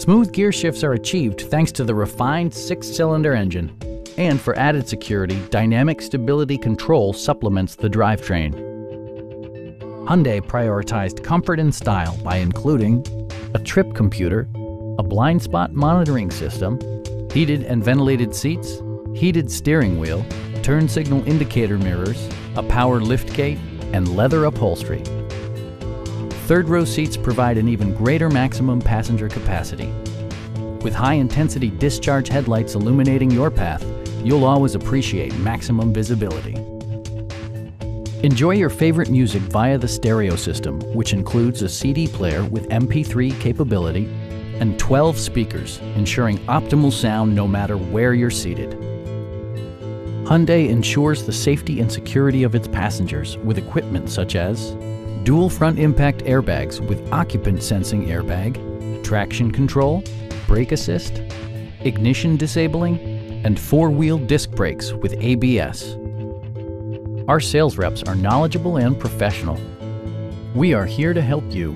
Smooth gear shifts are achieved thanks to the refined six-cylinder engine. And for added security, Dynamic Stability Control supplements the drivetrain. Hyundai prioritized comfort and style by including a trip computer, a blind spot monitoring system, heated and ventilated seats, heated steering wheel, turn signal indicator mirrors, a power liftgate, and leather upholstery. Third row seats provide an even greater maximum passenger capacity. With high-intensity discharge headlights illuminating your path, you'll always appreciate maximum visibility. Enjoy your favorite music via the stereo system, which includes a CD player with MP3 capability and 12 speakers, ensuring optimal sound no matter where you're seated. Hyundai ensures the safety and security of its passengers with equipment such as dual front impact airbags with occupant sensing airbag, traction control, brake assist, ignition disabling, and four-wheel disc brakes with ABS. Our sales reps are knowledgeable and professional. We are here to help you